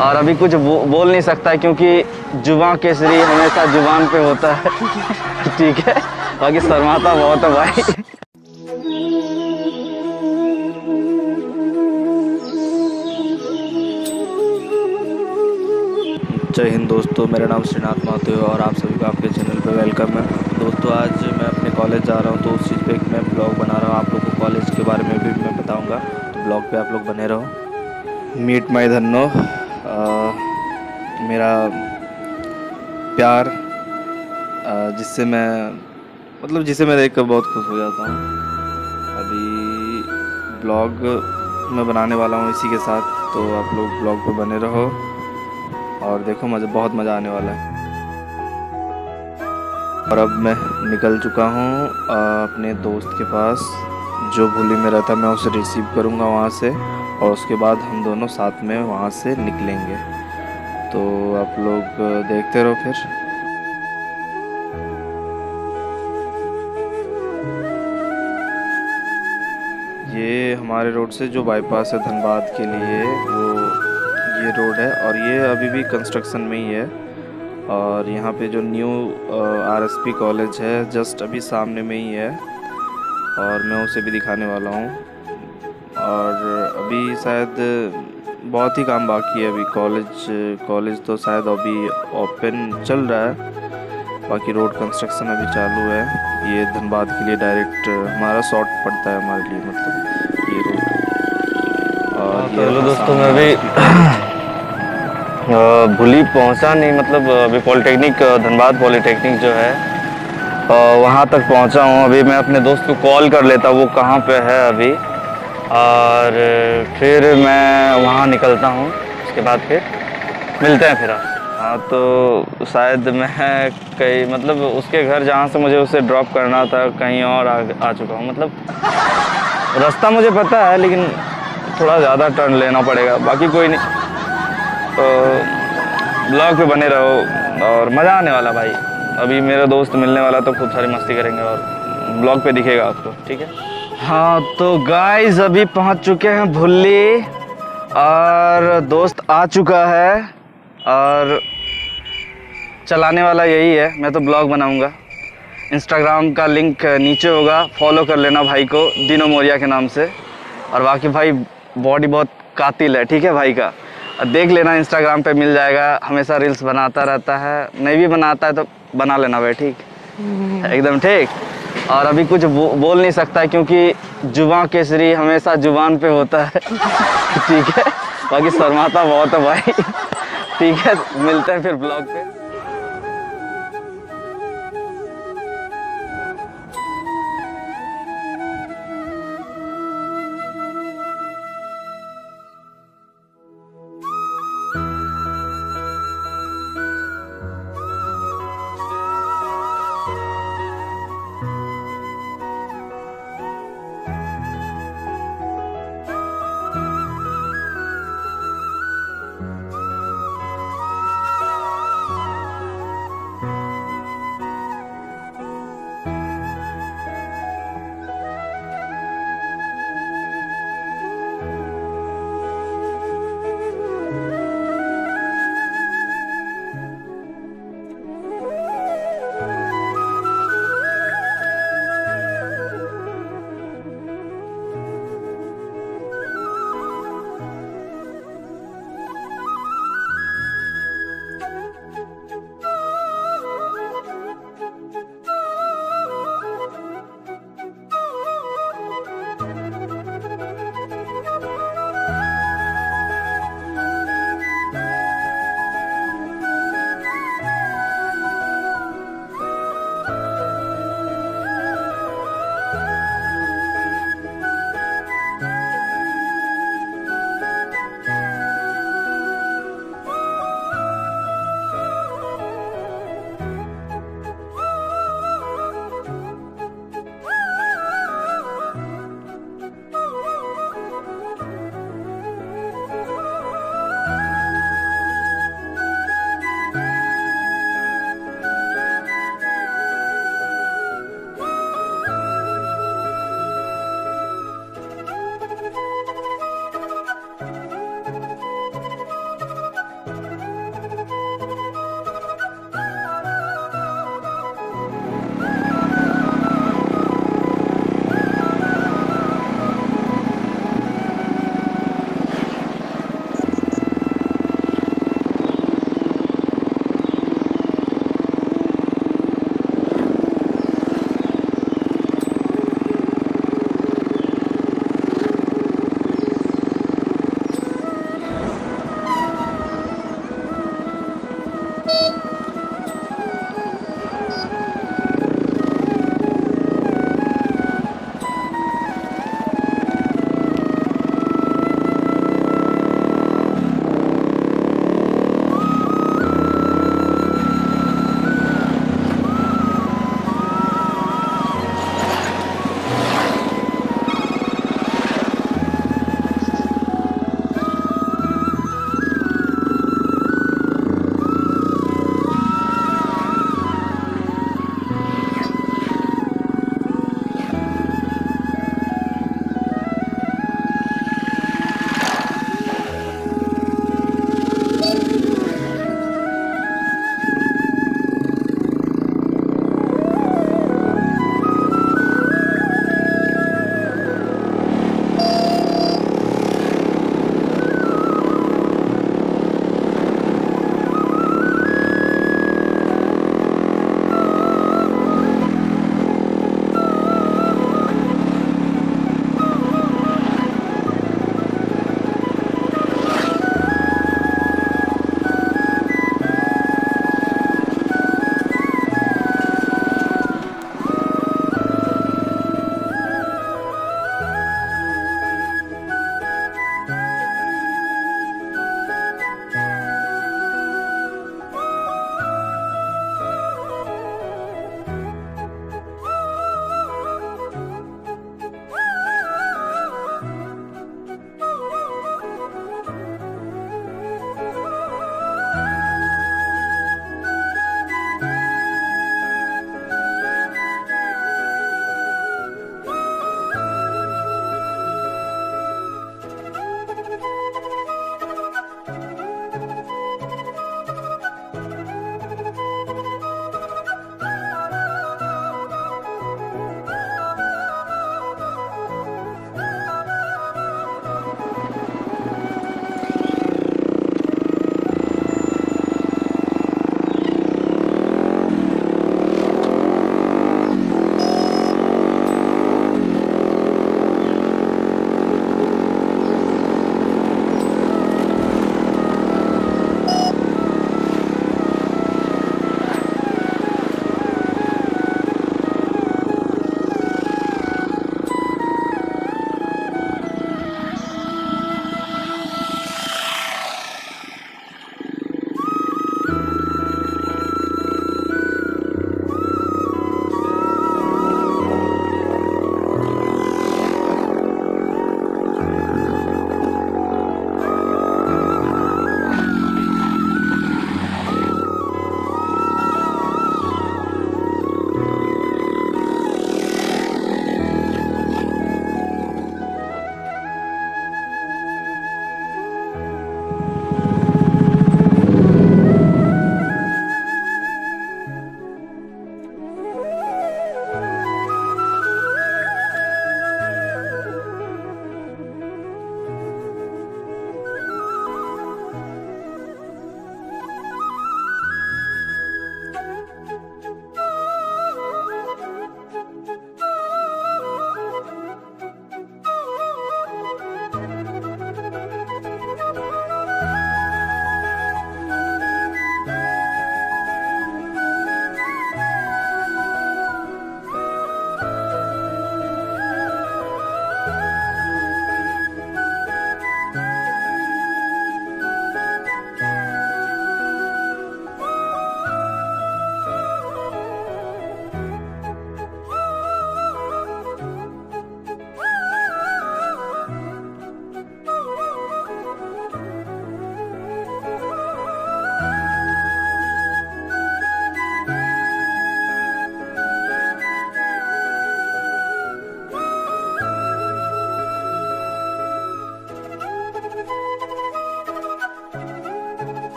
और अभी कुछ बो, बोल नहीं सकता क्योंकि जुबा केसरी हमेशा ज़ुबान पे होता है। ठीक है। बाकी शर्माता बहुत है भाई। जय हिंद दोस्तों मेरा नाम श्रीनाथ माथुर है और आप सभी को आपके चैनल पर वेलकम है। दोस्तों आज मैं अपने कॉलेज जा रहा हूँ तो उस चीज़ पे एक मैं ब्लॉग बना रहा हूँ। आप लोगों को कॉलेज के बारे में भी मैं बताऊँगा। तो ब्लॉग पे आप लोग बने रहो। Meet my Dhanno. मेरा प्यार जिससे मैं मतलब जिसे मैं देख कर बहुत खुश हो जाता हूँ। अभी ब्लॉग मैं बनाने वाला हूँ इसी के साथ तो आप लोग ब्लॉग पे बने रहो। और देखो मज़ा, बहुत मज़ा आने वाला है। और अब मैं निकल चुका हूँ अपने दोस्त के पास। जो भूली में रहता मैं उसे रिसीव करूँगा वहाँ से। और उसके बाद हम दोनों साथ में वहाँ से निकलेंगे। तो आप लोग देखते रहो फिर। ये हमारे रोड से जो बाईपास है धनबाद के लिए, वो ये रोड है और ये अभी भी कंस्ट्रक्शन में ही है। और यहाँ पे जो न्यू आरएसपी कॉलेज है जस्ट अभी सामने में ही है। और मैं उसे भी दिखाने वाला हूँ। और अभी शायद बहुत ही काम बाकी है अभी कॉलेज कॉलेज तो शायद अभी ओपन चल रहा है। बाकी रोड कंस्ट्रक्शन अभी चालू है। ये धनबाद के लिए डायरेक्ट हमारा शॉर्ट पड़ता है हमारे लिए मतलब ये रोड और तो हेलो दोस्तों मैं भी अ, भुली पहुँचा नहीं मतलब अभी पॉलिटेक्निक धनबाद पॉलिटेक्निक जो है वहाँ तक पहुँचा हूँ। अभी मैं अपने दोस्त को कॉल कर लेता वो कहाँ पे है अभी? और फिर मैं वहाँ निकलता हूँ उसके बाद फिर मिलते हैं फिर आप। हाँ तो शायद मैं कहीं मतलब उसके घर जहाँ से मुझे उसे ड्रॉप करना था कहीं और आ, आ चुका हूँ। मतलब रास्ता मुझे पता है लेकिन थोड़ा ज़्यादा टर्न लेना पड़ेगा। बाकी कोई नहीं। तो ब्लॉग पे बने रहो और मज़ा आने वाला भाई। अभी मेरा दोस्त मिलने वाला तो खूब सारी मस्ती करेंगे और ब्लॉग पे दिखेगा आपको ठीक है? हाँ तो गाइस अभी पहुँच चुके हैं भुल्ली और दोस्त आ चुका है और चलाने वाला यही है। मैं तो ब्लॉग बनाऊँगा। इंस्टाग्राम का लिंक नीचे होगा। फॉलो कर लेना भाई को दिनो मोरिया के नाम से। और बाकी भाई बॉडी बहुत कातिल है ठीक है भाई का? और देख लेना इंस्टाग्राम पे मिल जाएगा। हमेशा रील्स बनाता रहता है। नहीं भी बनाता है तो बना लेना भाई ठीक? एकदम ठीक? और अभी कुछ बो, बोल नहीं सकता क्योंकि जुबा केसरी हमेशा ज़ुबान पे होता है। ठीक है? बाकी शर्माता बहुत है भाई। ठीक है मिलते हैं फिर ब्लॉग पे।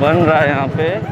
बन रहा है यहाँ पे।